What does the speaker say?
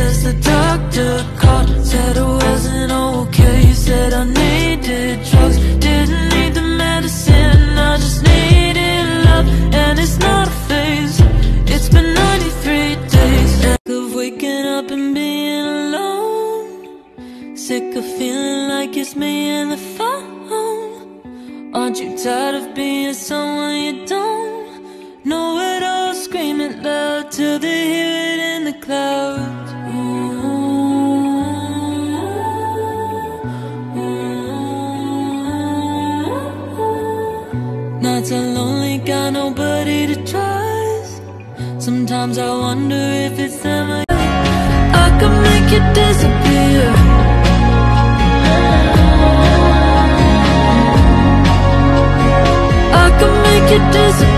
says the doctor called Said it wasn't okay. Said I needed drugs Didn't need the medicine I just needed love. And it's not a phase It's been 93 days. Sick of waking up and being alone. Sick of feeling like it's me and the phone. Aren't you tired of being someone you don't? Know at all Screaming loud till the Nights are lonely, got nobody to trust. Sometimes I wonder if it's them or I could make you disappear. I could make you disappear.